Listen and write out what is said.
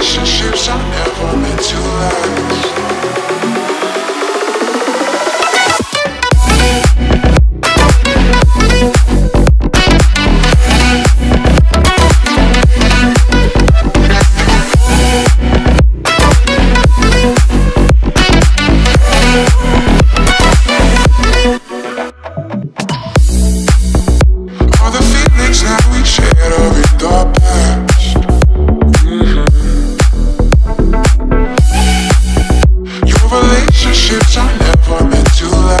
Relationships are never meant to last. Relationships are never meant to last.